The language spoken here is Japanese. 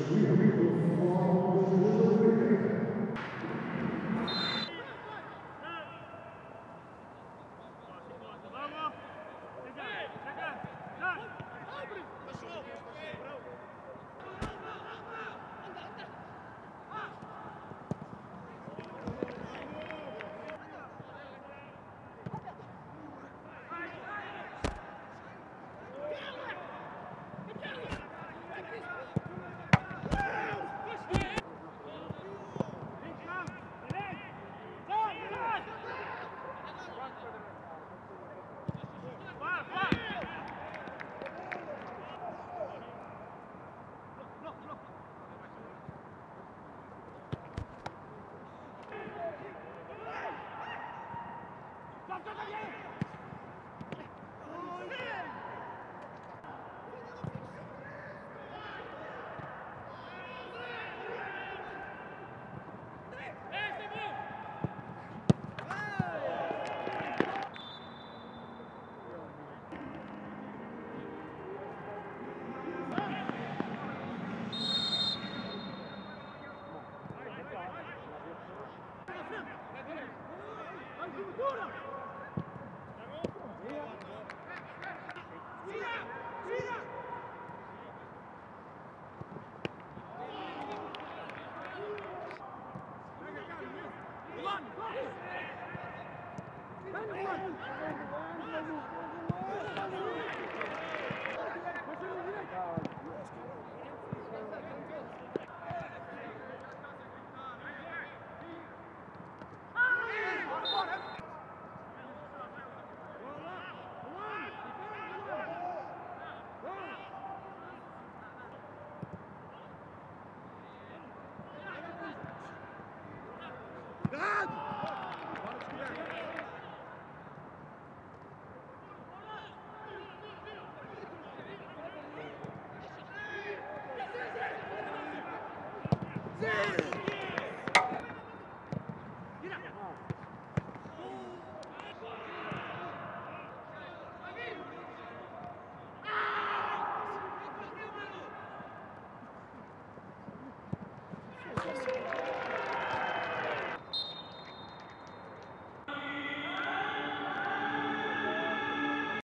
We are people of all the world. Come on! Yes, sir.